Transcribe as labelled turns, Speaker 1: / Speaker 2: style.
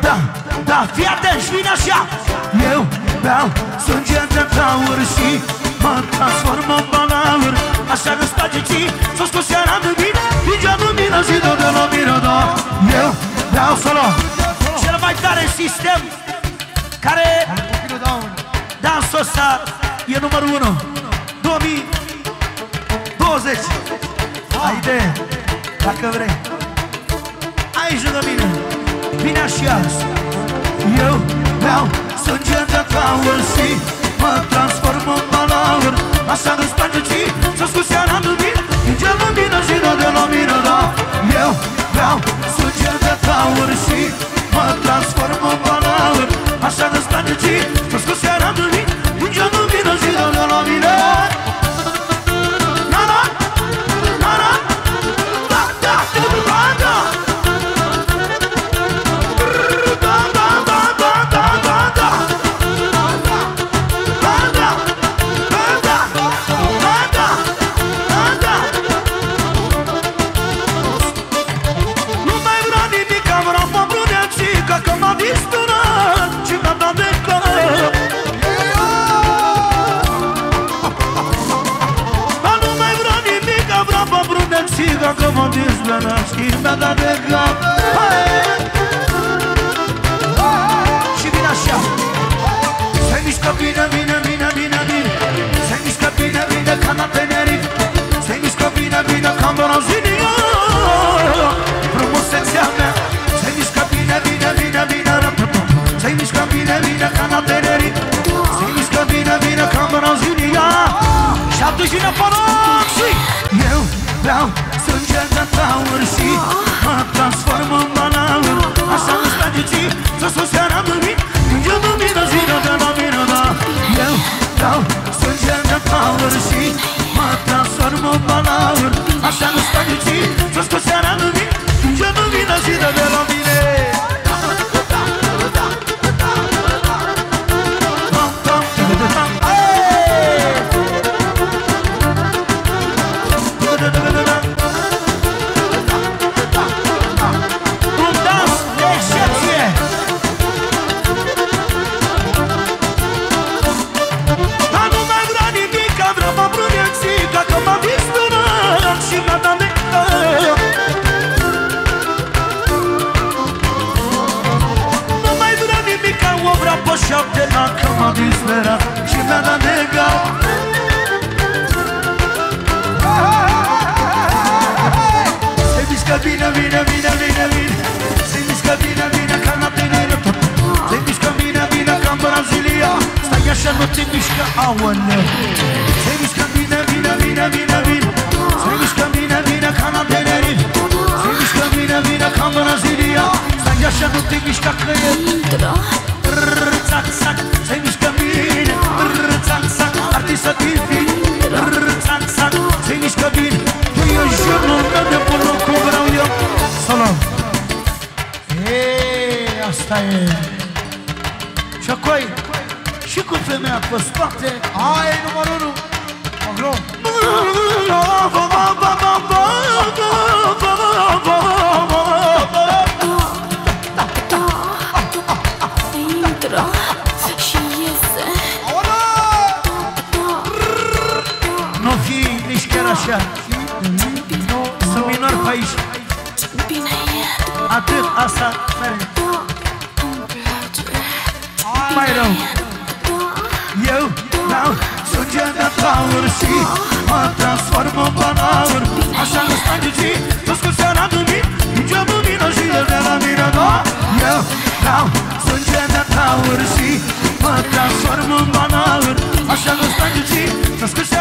Speaker 1: da, da, da Fii atent și vine așa. Eu beau sânge de taur și Mă transform în balaur Așa că stage ci S-o scos seara de vin Vingea lumină și tot de lumină, da. Eu beau solo. Cel mai tare sistem Care Dansul ăsta e numărul 1 2020 Haide, dacă vrei. Aici lângă mine Vine și azi. Eu beau sânge de taur și Mă transform în balaur Așa nu sparge ci Să scuz seara nu Că Eu vreau sânge de taur și Mă transform în balaur Așa nu stage ci Să sus seara de vin Ninge lumină zi de la mine, da. Eu dau sânge de taur și Mă transform în balaur Așa nu stage ci Să sus seara de vin Ninge lumină zi de la mine că o vreau pe șapte ani Că m-a disperat și mi-a dat de gap Se mișcă bine, bine, bine, bine, bine Se mișcă bine, bine ca la tine Se mișcă bine, bine ca în Brazilia Stai așa, nu te mișcă, aoleu Se mișcă bine, bine, bine, bine, bine Se mișcă bine, bine ca la Tenerife Se mișcă bine, bine ca în Brazilia Stai așa, nu te mișcă că e Rrr, Țac, țac, se mișcă bine Rrr, Țac, țac, artistă TV Rrr, Țac, țac, se mișcă bine Tu ești jurnul meu de bunul cum vreau eu Solo Eee, asta e Și apoi Și cu femeia pe spate
Speaker 2: Ai numărul 1 Magro
Speaker 3: Intră
Speaker 1: așa. Sunt minor pe aici.
Speaker 3: Bine e,
Speaker 1: Atât, asta merge
Speaker 3: îmi place
Speaker 1: Mai rău. Eu dau sânge de taur și Mă transform în balaur Așa nu stai ci Tu scos seara de mine Ninge lumină și de la mine, da? Eu dau sânge de taur și Mă transform în balaur Așa nu stai ci Tu scos